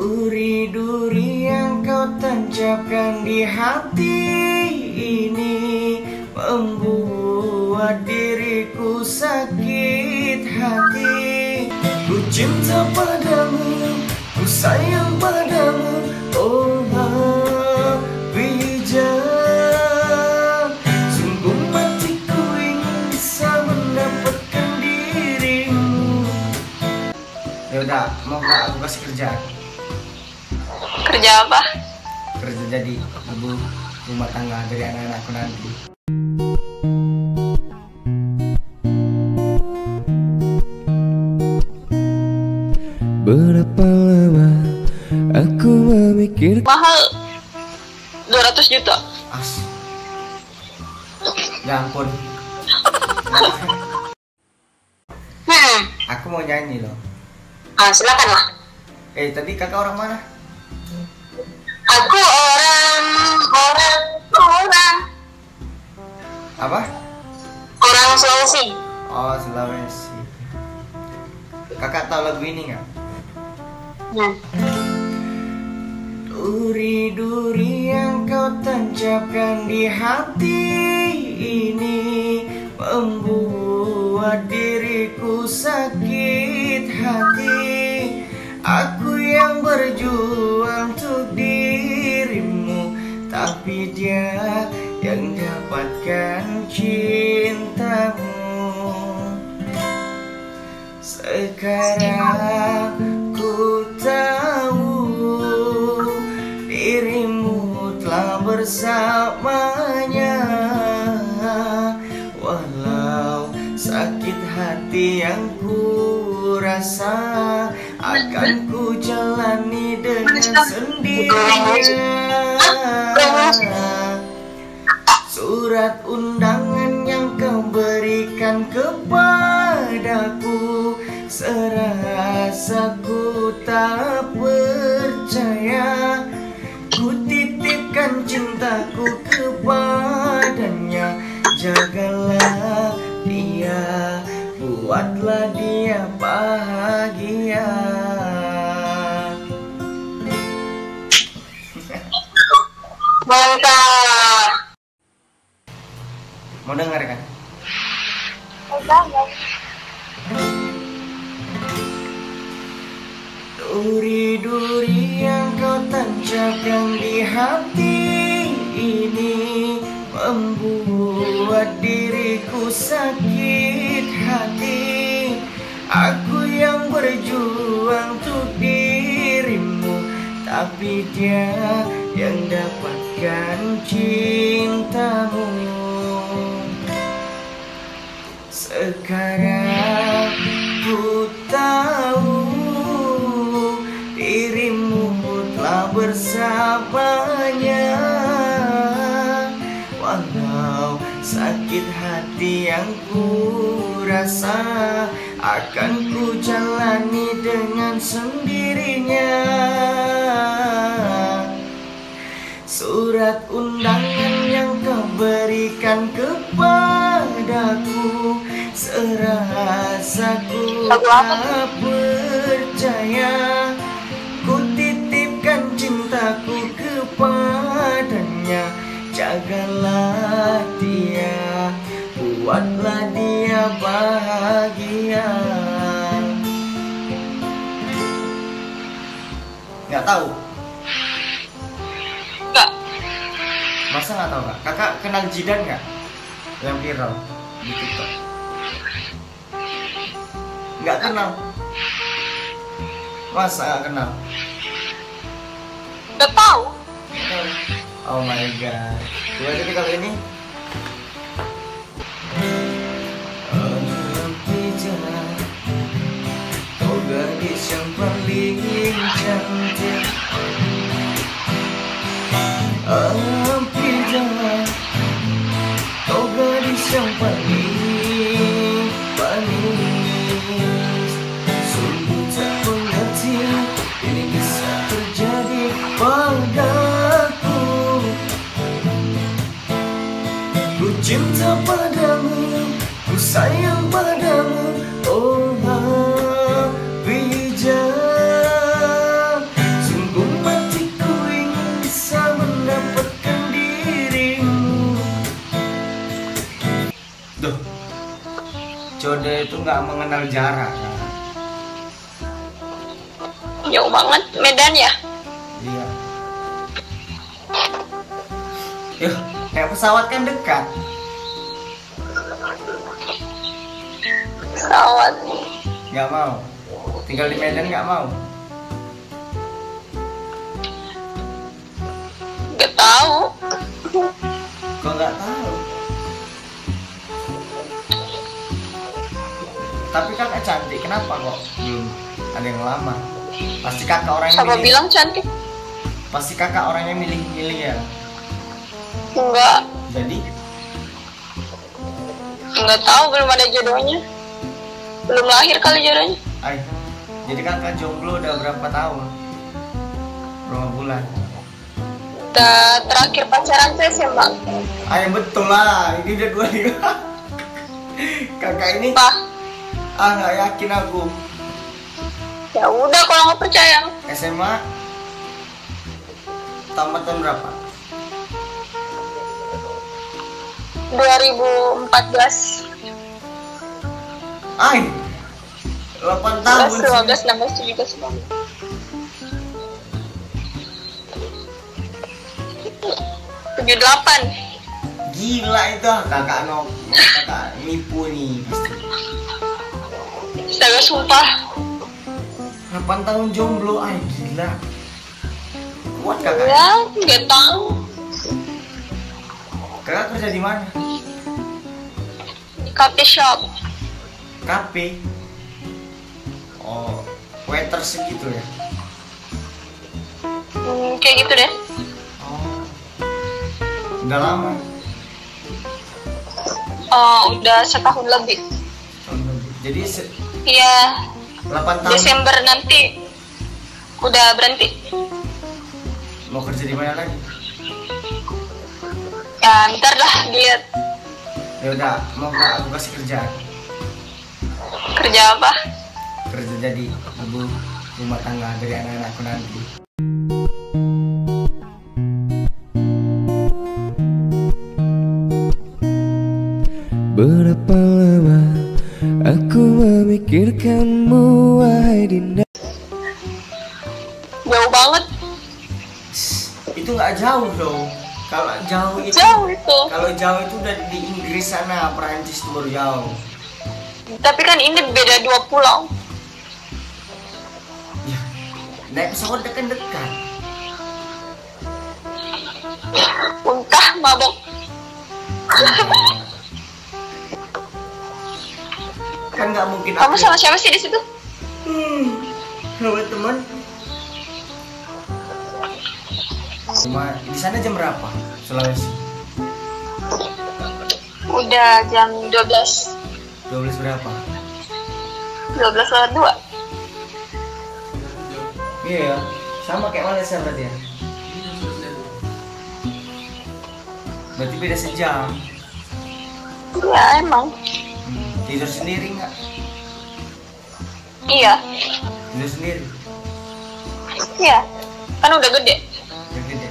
Duri-duri yang kau tancapkan di hati ini Membuat diriku sakit hati. Ku cinta padamu, ku sayang padamu Oh Habija Sungguh matiku ingin mendapatkan dirimu. Ya udah, mau gak aku kasih kerjaan? Kerja apa? kerja jadi ibu rumah tangga dari anak-anakku nanti. Berapa lama aku memikir Mahal 200 juta. as ya ampun Hmm. aku mau nyanyi loh Ah, silakan lah. eh tadi kakak orang mana Aku orang orang orang. Apa? Orang Sulawesi. oh Sulawesi. Kakak tahu lagu ini nggak? Hmm. Duri-duri yang kau tancapkan di hati ini Membuat diriku sakit hati. Aku yang berjuang Tapi dia yang dapatkan cintamu. Sekarang ku tahu dirimu telah bersamanya. Walau sakit hati yang ku rasa Akan ku jalani dengan sendirinya Surat undangan yang kau berikan kepadaku. Serasa ku tak percaya. Ku titipkan cintaku kepadanya. Jagalah dia Buatlah dia bahagia. Mantap. Mau dengar kan? Duri-duri yang kau tancapkan di hati ini Membuat diriku sakit hati Aku yang berjuang untuk dirimu Tapi dia yang dapatkan cintamu sekarang ku tahu dirimu telah bersamanya. Walau sakit hati yang ku rasa Akan ku jalani dengan sendirinya. Surat undangan yang kau berikan kepadaku Serasa ku tak percaya Ku titipkan cintaku kepadanya Jagalah dia Buatlah dia bahagia Nggak tahu Enggak. Masa nggak tahu kak? Kakak kenal Jidan nggak? Yang viral di TikTok. Nggak kenal. Masa nggak kenal? Enggak tahu. Nggak tahu. Oh my god. Coba jadi kalau ini. Kau gadis yang paling cantik terjadi padaku Ku cinta padamu, ku sayang padamu. Oh Bija Sungguh matiku ingin bisa mendapatkan dirimu. Duh, jodoh itu gak mengenal jarak. Jauh banget Medan ya? Iya. Yuk, naik pesawat kan dekat. Pesawat. Nggak mau. Tinggal di Medan nggak mau. Gak tahu. Kok nggak tahu? Tapi kakak cantik, kenapa kok belum ada yang lama? Pasti kakak orang yang Siapa milih. bilang cantik? Pasti kakak orang yang milih-milih ya. Enggak. Jadi, Enggak tahu belum ada jodohnya. Belum lahir kali jodohnya. ay, jadi kakak jomblo udah berapa tahun? Berapa bulan? Udah terakhir pacaran saya SMA. Ay, betul lah. Ini udah dua Kakak ini, Pak, ah nggak yakin aku. Ya udah kalau nggak percaya. SMA tamat tahun berapa? 2014, Ay, 8 tahun. 15, 16, 17, 19. tujuh delapan Gila itu ah, kakak no, kakak nipu nih saya sumpah 8 tahun jomblo, ay gila. Kuat kakak. ya nggak tahu Kakak kerja di mana? di coffee shop Kafe. Oh, waiter segitu ya. hmm, kayak gitu deh Oh. Udah lama. oh udah setahun lebih. Jadi se- iya 8 tahun Desember nanti udah berhenti mau kerja di mana lagi? ya ntar lah dilihat Ya udah, mau nggak aku kasih kerjaan. kerja apa Kerja jadi ibu rumah tangga dari anak-anakku nanti. Berapa memikirkanmu wahai dinda jauh banget Itu nggak jauh dong. Kalau jauh itu jauh itu Kalau jauh itu udah di Inggris sana, Perancis tuh baru jauh. tapi kan ini beda dua pulau Ya, naik pesawat dekat dekat. muntah mabok Kan nggak mungkin kamu sama siapa sih di situ Hmm, sama teman. Cuma di sana jam berapa? Sulawesi. udah jam 12 12 berapa? 12 lewat 2 Iya ya, sama kayak Malaysia berarti ya. Berarti beda sejam. ya emang Tidur sendiri nggak? iya Tidur sendiri. iya kan udah gede Udah gede.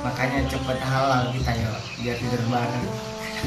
Makanya cepet halal kita ya, biar tidur bareng.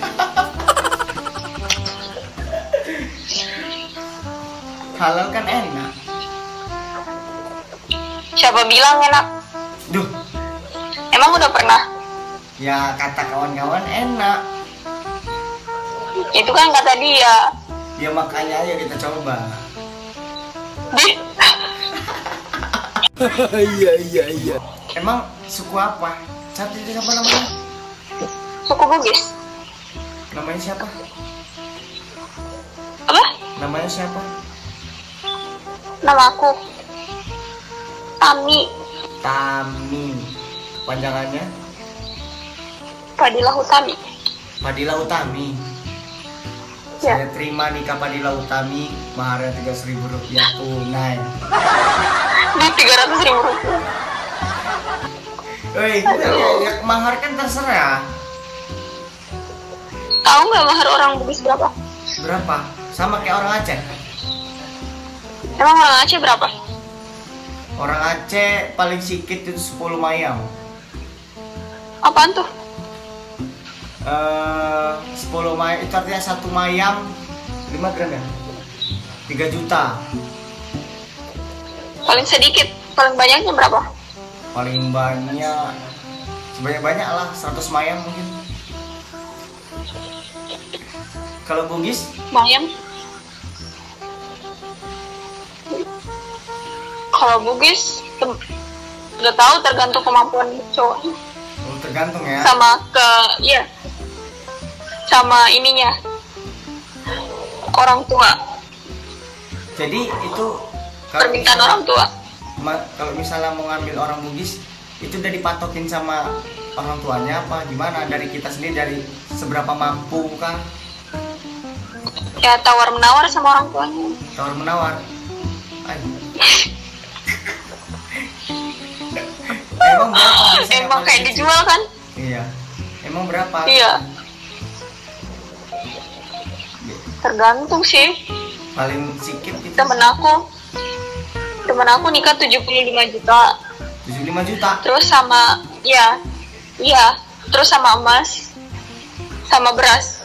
halal kan enak. siapa bilang enak Duh, emang udah pernah ya kata kawan-kawan enak. Itu kan kata dia Ya makanya ayo kita coba. Iya iya iya Emang suku apa? Satu itu siapa namanya? suku Bugis Namanya siapa? apa Namanya siapa? nama aku Tami Tami. Panjangannya Fadilah Utami Padila Utami. Ya Saya terima nikah Padila Utami maharnya tiga ribu rupiah tunai. di 300 ribu rupiah Woi, ya, ya, mahar kan terserah. tahu nggak mahar orang Bugis berapa Berapa? Sama kayak orang Aceh. emang orang Aceh berapa Orang Aceh paling sedikit itu 10 mayam. apaan tuh eh 10 mayam itu artinya satu mayam 5 gram ya 3 juta Paling sedikit, paling banyaknya berapa? paling banyak sebanyak banyak lah 100 mayam mungkin kalau bugis Mayam. Kalau Bugis, nggak tahu tergantung kemampuan cowoknya. oh, tergantung ya Sama ke, iya. Sama ininya. Orang tua, jadi itu kalau permintaan misalnya- orang tua. ma- kalau misalnya mau ngambil orang bugis itu udah dipatokin sama orang tuanya apa gimana dari kita sendiri dari seberapa mampu kah Ya tawar menawar sama orang tuanya. tawar menawar Ay. emang berapa Emang kayak dijual kan? iya emang berapa Iya. Tergantung sih. paling sedikit gitu Temen aku, temen aku nikah 75 juta. 75 juta Terus sama, ya, iya. Terus sama emas, sama beras.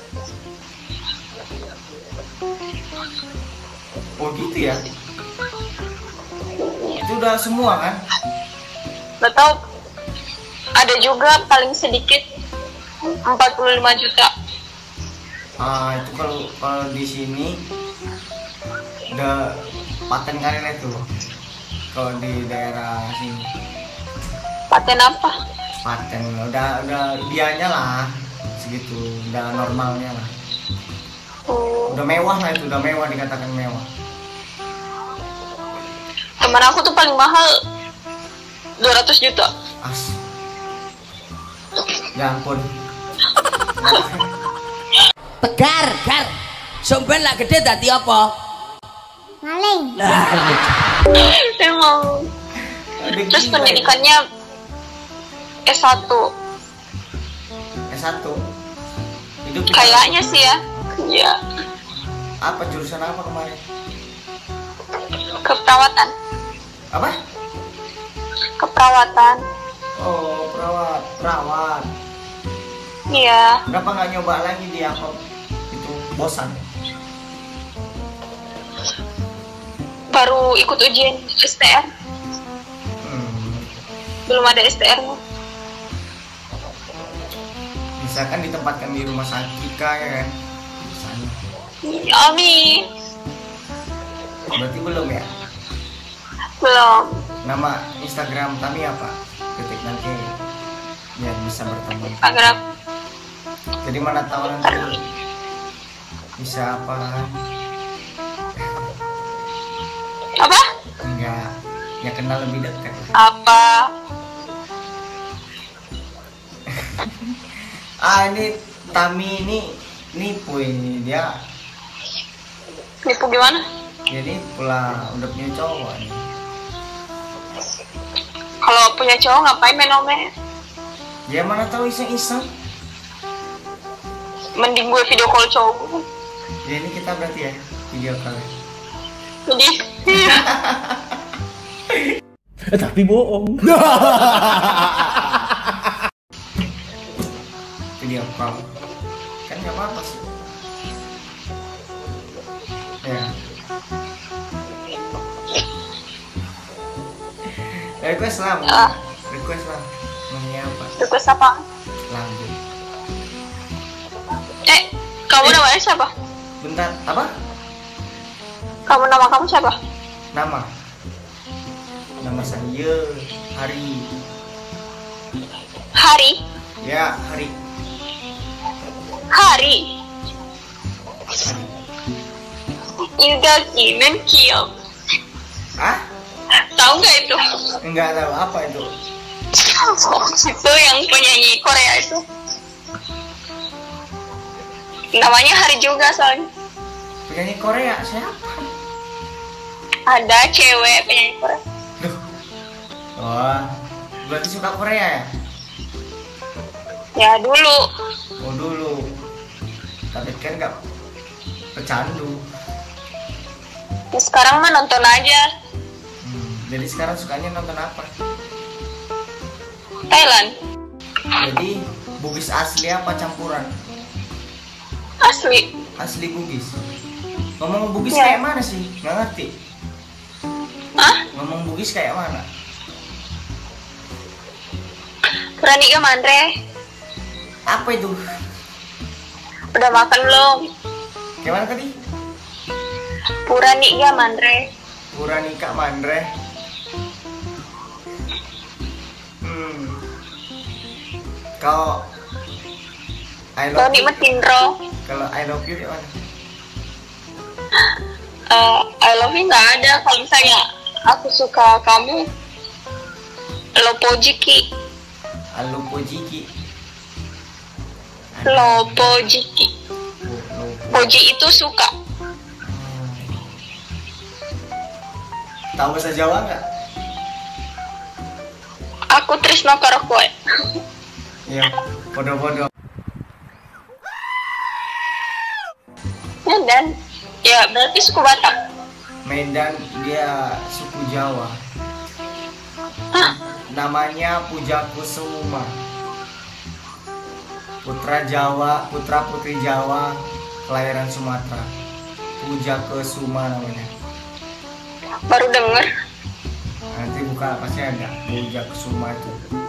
oh gitu ya itu udah semua kan Gak tau, ada juga paling sedikit 45 juta. Ah itu kalau kalau di sini udah paten lah itu. Kalau di daerah sini. Paten apa? paten udah udah dianya lah segitu. Udah normalnya lah. Oh, udah mewah lah itu udah mewah dikatakan mewah. Temen aku tuh paling mahal 200 juta. as. Ya ampun Tegar, gar. Somben lah gede dadi apa? Maling. Lah, Terus pendidikannya S1. ya. S1 itu kita- Kayaknya sih ya. Iya. apa jurusan apa kemarin Keperawatan. apa Keperawatan. oh perawat perawat Iya. kenapa nggak nyoba lagi di apa bosan Baru ikut ujian STR. hmm. Belum ada STR-nya. misalkan ditempatkan di rumah sakit ya kan Misalnya. Amin. berarti belum ya Belum. nama Instagram kami apa ketik nanti biar bisa bertemu Agar jadi mana tahu nanti bisa apa apa? enggak ya kenal lebih dekat Apa? ah ini Tami ini nipu ini dia Nipu gimana? jadi pula udah punya cowok nih Kalau punya cowok ngapain main dia mana tahu iseng-iseng Mending gue video call cowok. Jadi ini kita berarti ya video call ya? Jadi Tapi bohong. video call kan nggak apa-apa sih ya request lah Bu. Ah. request lah maunya apa request apa? lagu Eh, kamu namanya siapa? Bentar apa Kamu nama kamu siapa? nama nama saya Hari Hari. ya Hari Hari. Hari Indaki Menkyo. ah Tahu nggak itu? enggak tahu apa itu itu yang penyanyi Korea itu. Namanya Hari juga soalnya. Penyanyi Korea siapa Ada cewek penyanyi Korea. Duh. wah berarti suka Korea ya Ya dulu. oh dulu tapi kan nggak pecandu Ya, sekarang mah nonton aja. Hmm, jadi sekarang sukanya nonton apa Thailand. jadi Bugis asli apa campuran? Asli. Asli Bugis. Ngomong Bugis Ya. kayak mana sih? Nggak ngerti. Hah? Ngomong Bugis kayak mana? Berani gak Mandre? Apa itu? Udah makan belum? Kayak mana tadi? Purani gak Mandre? Puranika Mandre. Hmm. Kalau I Lo love you, nikmatin ro. kalau I love you kayak Eh, I love you nggak ada. Kalau misalnya aku suka kamu, lo pojiki, Halo Pojiki. lo pojiki. Poji itu suka. Tahu bahasa Jawa nggak? Aku trisno karo kowe. Iya, bodoh-bodoh. Ya dan ya berarti suku Batak. Medan dia suku Jawa. Hah? Namanya Puja Kusuma. Putra Jawa, putra putri Jawa, kelahiran Sumatera. Puja Kusuma namanya. Baru denger. Nanti buka pasti ada Puja Kusuma itu.